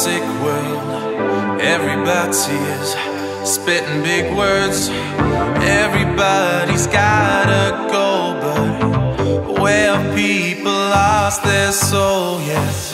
a sick world, everybody is spitting big words. Everybody's gotta go, but where people lost their soul, yes.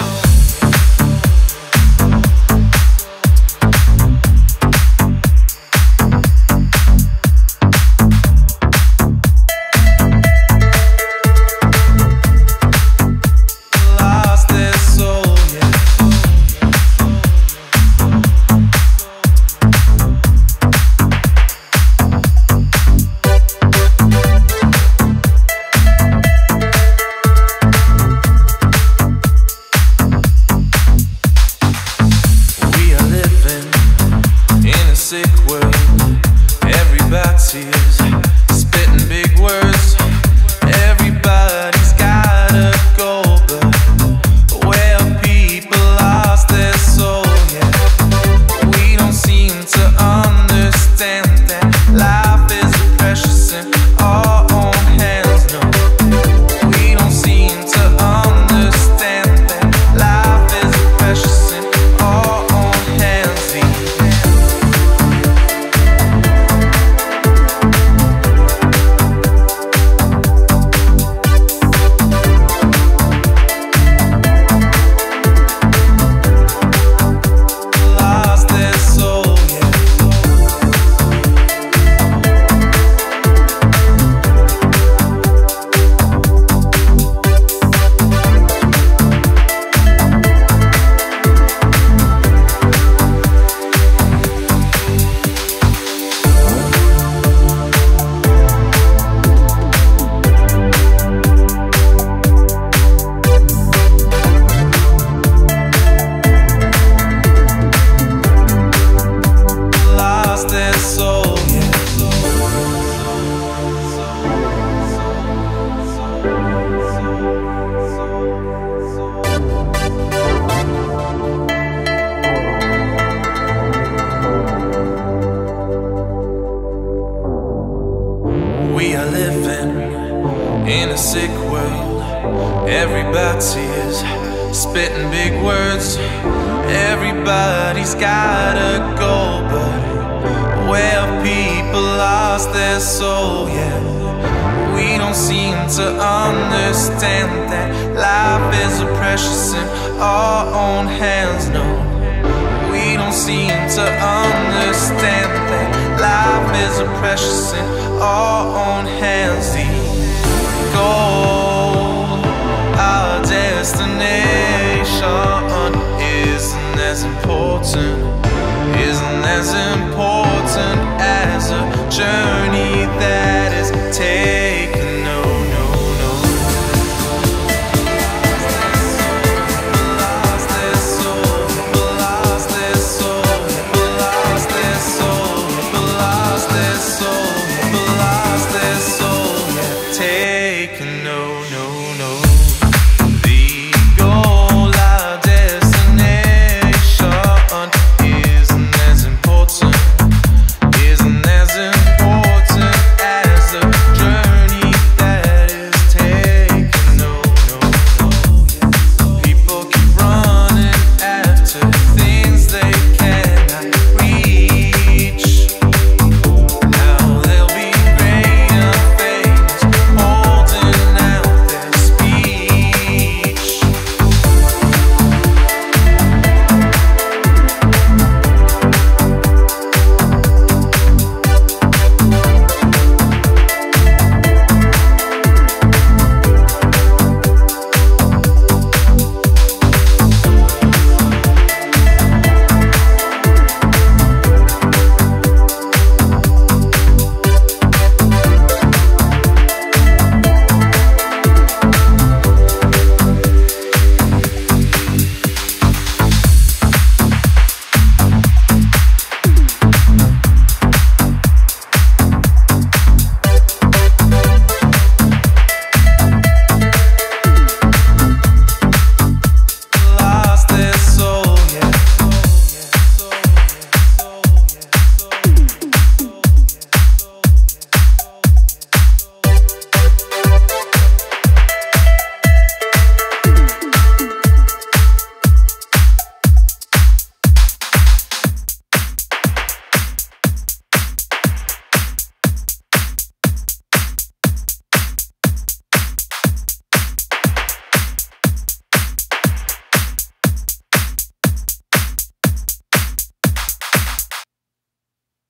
Everybody is spitting big words. Everybody's gotta go, but where people lost their soul, yeah. We don't seem to understand that life is a precious in our own hands, no. We don't seem to understand that life is a precious in our own hands. The goal, taken